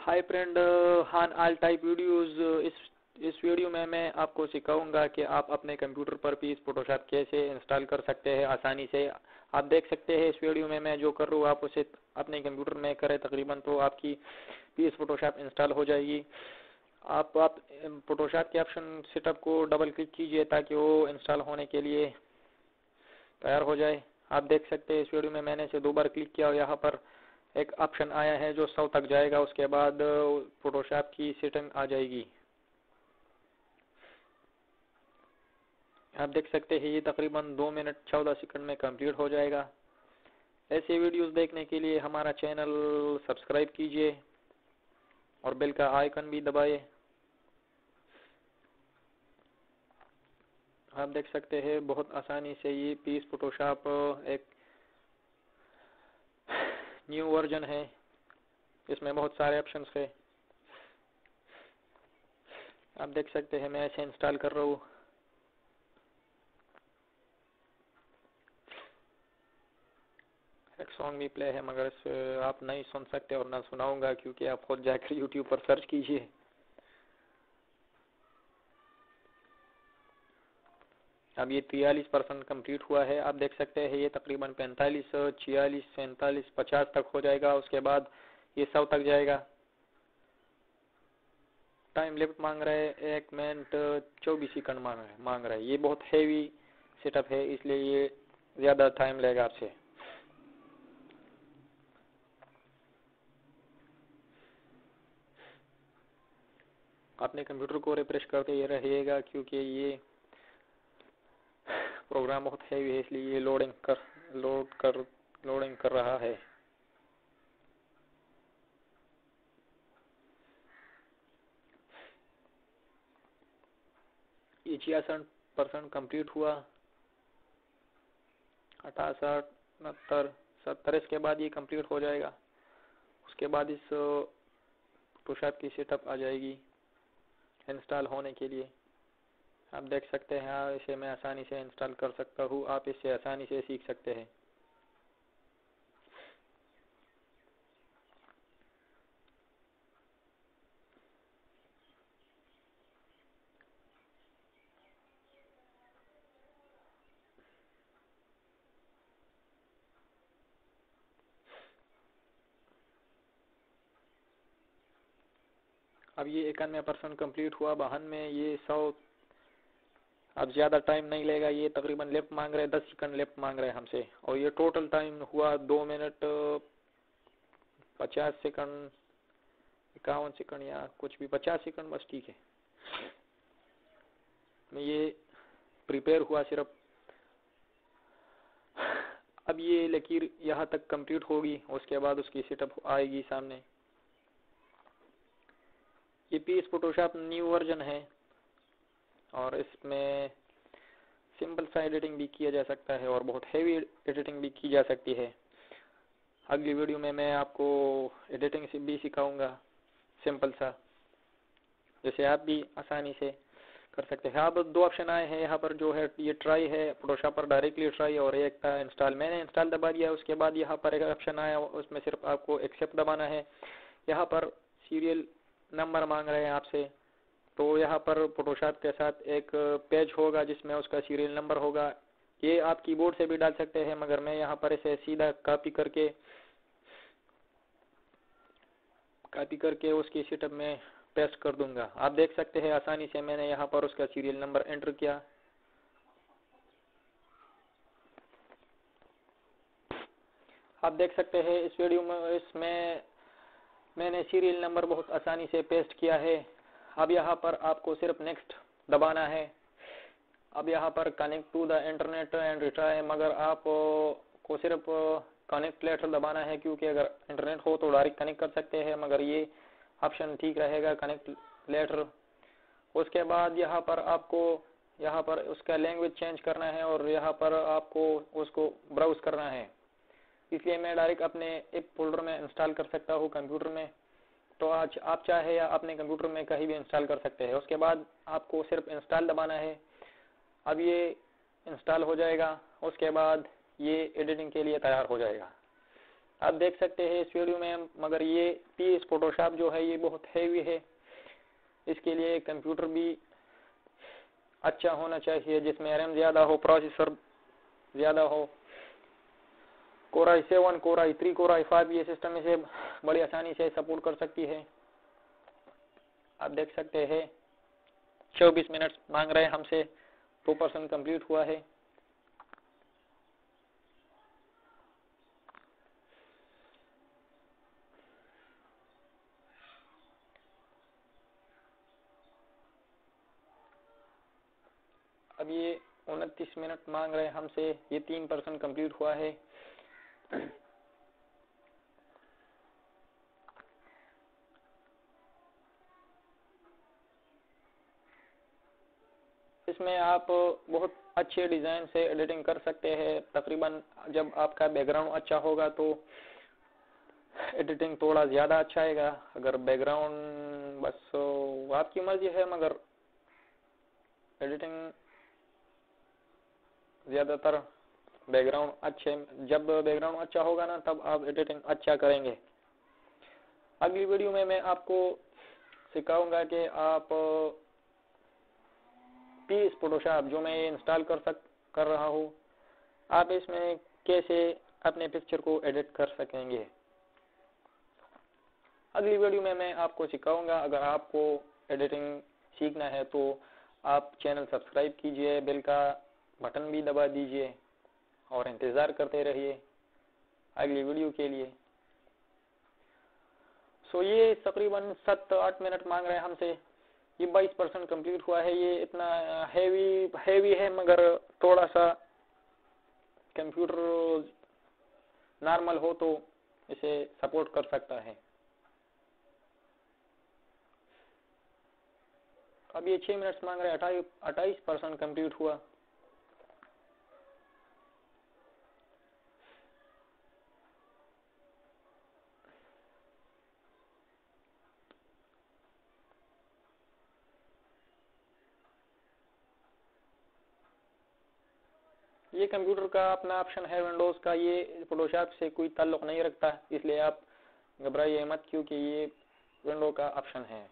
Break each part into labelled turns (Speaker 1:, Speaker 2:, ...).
Speaker 1: Hi friend हान आल type videos इस इस वीडियो में मैं आपको सिखाऊँगा कि आप अपने कंप्यूटर पर भी फोटोशॉप कैसे इंस्टॉल कर सकते हैं आसानी से। आप देख सकते हैं इस वीडियो में मैं जो कर रहा हूँ, आप उसे अपने कंप्यूटर में करें, तकरीबन तो आपकी इस फोटोशॉप इंस्टॉल हो जाएगी। आप आप फोटोशॉप के ऑप्शन सेटअप को डबल क्लिक कीजिए ताकि वो इंस्टॉल होने के लिए तैयार हो जाए। आप देख सकते हैं इस वीडियो में मैंने इसे दो बार क्लिक किया और यहाँ पर एक ऑप्शन आया है जो सौ तक जाएगा, उसके बाद फोटोशॉप की सेटिंग आ जाएगी। आप देख सकते हैं, ये तकरीबन दो मिनट चौदह सेकंड में कंप्लीट हो जाएगा। ऐसे वीडियोस देखने के लिए हमारा चैनल सब्सक्राइब कीजिए और बेल का आइकन भी दबाए। आप देख सकते हैं, बहुत आसानी से ये पीस फोटोशॉप एक न्यू वर्जन है। इसमें बहुत सारे ऑप्शन है। आप देख सकते हैं, मैं ऐसे इंस्टॉल कर रहा हूँ। एक सॉन्ग भी प्ले है, मगर आप नहीं सुन सकते और ना सुनाऊँगा, क्योंकि आप खुद जाकर यूट्यूब पर सर्च कीजिए। अब ये तियालीस परसेंट कंप्लीट हुआ है। आप देख सकते हैं, ये तकरीबन पैंतालीस, छियालीस, सैंतालीस, पचास तक हो जाएगा। उसके बाद ये सौ तक जाएगा। टाइम लिमिट मांग रहा है, एक मिनट, चौबीस सेकंड मांग रहा मांग रहा ये बहुत हैवी सेटअप है, इसलिए ये ज़्यादा टाइम लगेगा आपसे। अपने कंप्यूटर को रिफ्रेश करते ही रहिएगा, क्योंकि ये प्रोग्राम बहुत हैवी है, इसलिए ये लोडिंग कर लोड कर लोडिंग कर रहा है। ये छियासठ परसेंट कंप्लीट हुआ। अठासठ, उनहत्तर, सत्तर, इसके बाद ये कंप्लीट हो जाएगा। उसके बाद इस फोटोशॉप की सेटअप आ जाएगी। इंस्टॉल होने के लिए। आप देख सकते हैं हाँ इसे मैं आसानी से इंस्टॉल कर सकता हूँ, आप इसे आसानी से सीख सकते हैं। अब ये इक्यानवे परसेंट कंप्लीट हुआ, वाहन में ये सौ अब ज़्यादा टाइम नहीं लेगा, ये तकरीबन लेफ़्ट मांग रहे दस सेकंड लेफ़्ट मांग रहे हमसे। और ये टोटल टाइम हुआ दो मिनट पचास सेकंड इक्यावन सेकंड या कुछ भी, पचास सेकंड बस ठीक है। मैं ये प्रिपेयर हुआ सिर्फ़। अब ये लकीर यहाँ तक कंप्लीट होगी, उसके बाद उसकी सेटअप आएगी सामने। ये पीस फोटोशॉप न्यू वर्जन है। और इसमें सिंपल सा एडिटिंग भी किया जा सकता है और बहुत हैवी एडिटिंग भी की जा सकती है। अगली वीडियो में मैं आपको एडिटिंग से भी सिखाऊँगा सिंपल सा, जैसे आप भी आसानी से कर सकते हैं। अब दो ऑप्शन आए हैं। यहाँ पर जो है, ये ट्राई है फोटोशॉप पर डायरेक्टली ट्राई और एक था इंस्टॉल मैंने इंस्टॉल दबा दिया, उसके बाद यहाँ पर एक ऑप्शन आया, उसमें सिर्फ़ आपको एक्सेप्ट दबाना है। यहाँ पर सीरियल नंबर मांग रहे हैं आपसे। तो यहाँ पर फोटोशॉप के साथ एक पेज होगा जिसमें उसका सीरियल नंबर होगा। ये आप कीबोर्ड से भी डाल सकते हैं, मगर मैं यहाँ पर इसे सीधा कॉपी करके कॉपी करके उसकी सेटअप में पेस्ट कर दूँगा। आप देख सकते हैं, आसानी से मैंने यहाँ पर उसका सीरियल नंबर एंटर किया। आप देख सकते हैं, इस वीडियो में, इसमें मैंने सीरियल नंबर बहुत आसानी से पेस्ट किया है। अब यहाँ पर आपको सिर्फ़ नेक्स्ट दबाना है। अब यहाँ पर connect to the internet and retry मगर आप को सिर्फ़ कनेक्ट लेटर दबाना है, क्योंकि अगर इंटरनेट हो तो डायरेक्ट कनेक्ट कर सकते हैं, मगर ये ऑप्शन ठीक रहेगा कनेक्ट लेटर उसके बाद यहाँ पर आपको, यहाँ पर उसका लैंग्वेज चेंज करना है और यहाँ पर आपको उसको ब्राउज करना है। इसलिए मैं डायरेक्ट अपने ऐप फोल्डर में इंस्टॉल कर सकता हूँ कंप्यूटर में। तो आज आप चाहे या अपने कंप्यूटर में कहीं भी इंस्टॉल कर सकते हैं। उसके बाद आपको सिर्फ़ इंस्टॉल दबाना है। अब ये इंस्टॉल हो जाएगा। उसके बाद ये एडिटिंग के लिए तैयार हो जाएगा। आप देख सकते हैं इस वीडियो में, मगर ये पी एस फोटोशॉप जो है, ये बहुत हैवी है। इसके लिए कंप्यूटर भी अच्छा होना चाहिए, जिसमें रैम ज़्यादा हो प्रोसेसर ज़्यादा हो। Core i seven core i three core i five ये सिस्टम इसे बड़ी आसानी से सपोर्ट कर सकती है। आप देख सकते हैं, चौबीस मिनट मांग रहे हमसे टू परसेंट कंप्लीट हुआ है। अब ये उनतीस मिनट मांग रहे हमसे, ये तीन परसेंट कंप्लीट हुआ है। इसमें आप बहुत अच्छे डिज़ाइन से एडिटिंग कर सकते हैं। तकरीबन जब आपका बैकग्राउंड अच्छा होगा तो एडिटिंग थोड़ा ज़्यादा अच्छा आएगा। अगर बैकग्राउंड बस आपकी मर्ज़ी है, मगर एडिटिंग ज़्यादातर बैकग्राउंड अच्छे, जब बैकग्राउंड अच्छा होगा ना, तब आप एडिटिंग अच्छा करेंगे। अगली वीडियो में मैं आपको सिखाऊँगा कि आप पीस फोटोशॉप जो मैं इंस्टॉल कर सक, कर रहा हूँ, आप इसमें कैसे अपने पिक्चर को एडिट कर सकेंगे? अगली वीडियो में मैं आपको सिखाऊँगा, अगर आपको एडिटिंग सीखना है तो आप चैनल सब्सक्राइब कीजिए बेल का बटन भी दबा दीजिए, और इंतज़ार करते रहिए। अगली वीडियो के लिए। सो ये तकरीबन सत्त आठ मिनट मांग रहे हैं हमसे। ये 22 परसेंट कंप्लीट हुआ है, ये इतना हैवी हैवी है, मगर थोड़ा सा कंप्यूटर नॉर्मल हो तो इसे सपोर्ट कर सकता है। अब ये छः मिनट्स मांग रहे हैं अट्ठाईस परसेंट कंप्लीट हुआ। ये कंप्यूटर का अपना ऑप्शन है विंडोज़ का, ये फोटोशॉप से कोई ताल्लुक नहीं रखता, इसलिए आप घबराइए मत, क्योंकि ये विंडो का ऑप्शन है।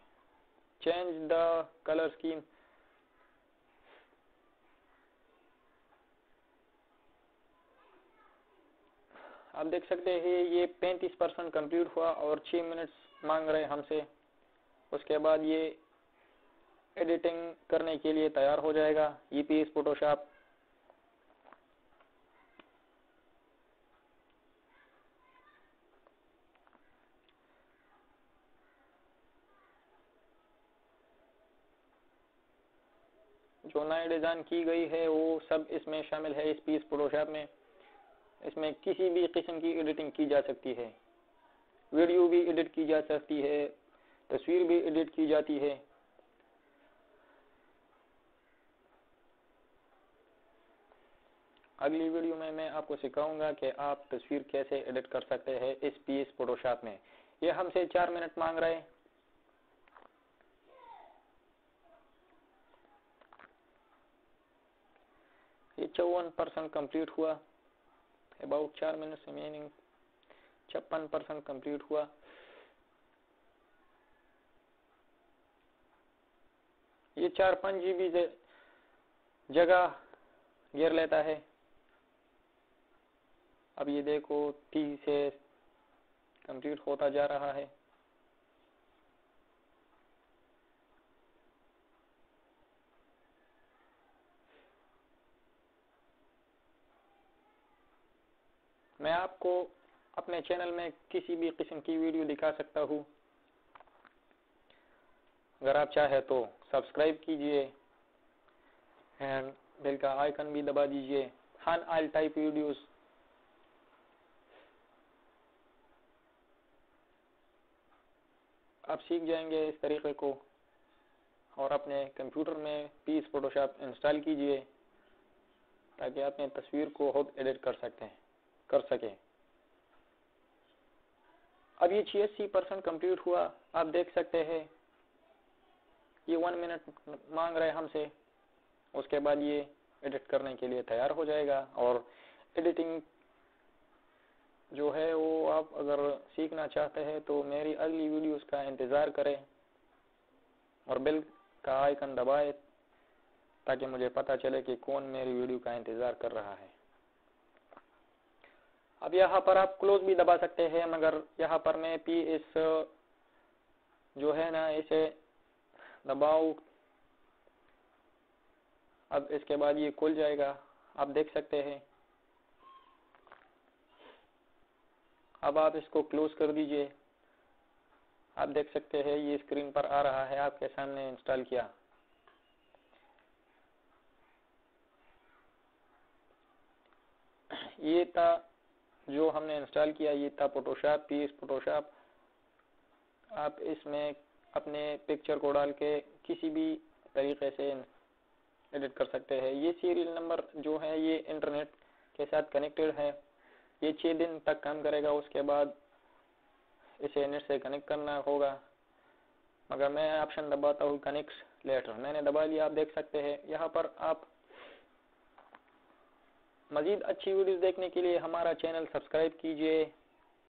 Speaker 1: चेंज द कलर स्कीम आप देख सकते हैं, ये 35 परसेंट कंप्लीट हुआ और 6 मिनट्स मांग रहे हमसे। उसके बाद ये एडिटिंग करने के लिए तैयार हो जाएगा। ई पी फोटोशॉप जो नए डिज़ाइन की गई है, वो सब इसमें शामिल है, इस पीस फोटोशॉप में। इसमें किसी भी किस्म की एडिटिंग की जा सकती है। वीडियो भी एडिट की जा सकती है, तस्वीर भी एडिट की जाती है। अगली वीडियो में मैं आपको सिखाऊँगा कि आप तस्वीर कैसे एडिट कर सकते हैं इस पीस फोटोशॉप में। ये हमसे चार मिनट मांग रहे हैं ये चौवन परसेंट कंप्लीट हुआ। अबाउट चार मिनट रिमेनिंग छप्पन परसेंट कंप्लीट हुआ। ये चार पाँच जी बी जगह घेर लेता है। अब ये देखो टी से कंप्लीट होता जा रहा है। मैं आपको अपने चैनल में किसी भी किस्म की वीडियो दिखा सकता हूँ। अगर आप चाहे तो सब्सक्राइब कीजिए एंड बेल का आइकन भी दबा दीजिए। हन आइल टाइप वीडियोस। आप सीख जाएँगे इस तरीके को। और अपने कंप्यूटर में पीस फोटोशॉप इंस्टॉल कीजिए ताकि आप अपने तस्वीर को खुद एडिट कर सकते हैं कर सके। अब ये छियासी परसेंट कंप्लीट हुआ। आप देख सकते हैं। ये वन मिनट मांग रहे हमसे। उसके बाद ये एडिट करने के लिए तैयार हो जाएगा। और एडिटिंग जो है वो आप अगर सीखना चाहते हैं तो मेरी अगली वीडियोस का इंतज़ार करें। और बेल का आइकन दबाए, ताकि मुझे पता चले कि कौन मेरी वीडियो का इंतज़ार कर रहा है। अब यहाँ पर आप क्लोज भी दबा सकते हैं, मगर यहाँ पर मैं पी एस जो है ना, इसे दबाऊ। अब इसके बाद ये खुल जाएगा। आप देख सकते हैं। अब आप इसको क्लोज कर दीजिए। आप देख सकते हैं, ये स्क्रीन पर आ रहा है, आपके सामने इंस्टॉल किया। ये था जो हमने इंस्टॉल किया, ये था फोटोशॉप पी फोटोशॉप आप इसमें अपने पिक्चर को डाल के किसी भी तरीके से एडिट कर सकते हैं। ये सीरियल नंबर जो है, ये इंटरनेट के साथ कनेक्टेड है। ये छः दिन तक काम करेगा, उसके बाद इसे नेट से कनेक्ट करना होगा। मगर मैं ऑप्शन दबाता हूँ कनेक्ट लेटर मैंने दबा लिया, आप देख सकते हैं। यहाँ पर आप मज़ीद अच्छी वीडियोस देखने के लिए हमारा चैनल सब्सक्राइब कीजिए।